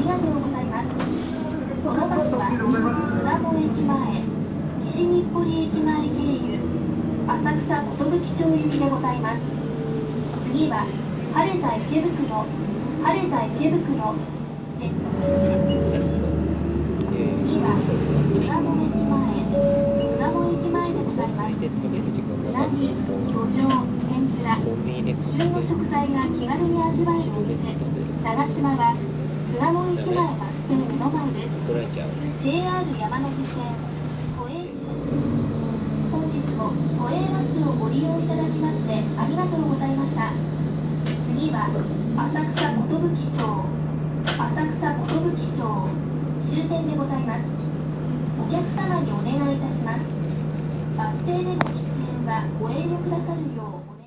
りがとうございますこのバスは巣鴨駅前西日暮里駅前経由浅草寿町行きでございます次は晴れた池袋晴れた池袋ジェ。次は祭り巣鴨駅前巣鴨駅前でございます祭りで食べる時間うなぎ、ても土壌、天ぷら、旬の食材が気軽に味わえるお店長島は巣鴨駅前バス停目の前です JR 山手線都営本日も都営バスをご利用いただきましてありがとうございました次は浅草寿町浅草寿町終点でございますお客様にお願いいたしますバス停での喫煙はご遠慮くださるよう